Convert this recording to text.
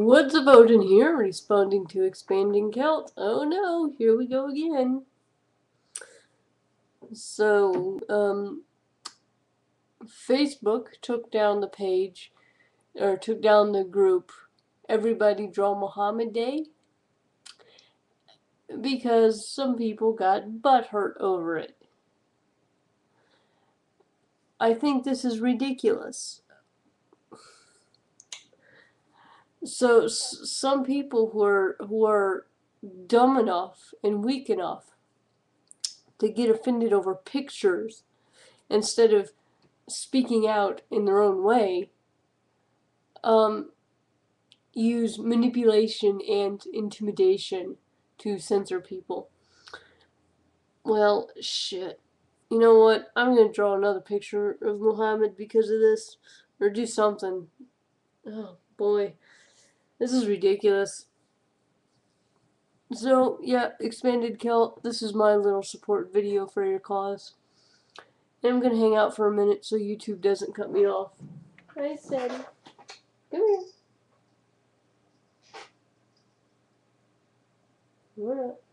What's a vote in here responding to expanding Celt? Oh no, here we go again. So, um, Facebook took down the page, or took down the group, Everybody Draw Muhammad Day, because some people got butt hurt over it. I think this is ridiculous. So some people who are who are dumb enough and weak enough to get offended over pictures instead of speaking out in their own way um, use manipulation and intimidation to censor people. Well, shit. You know what? I'm gonna draw another picture of Muhammad because of this, or do something. Oh boy, this is ridiculous. So yeah, expanded Celt. This is my little support video for your cause. And I'm gonna hang out for a minute so YouTube doesn't cut me off. Hi, Sadie. Come here. What up?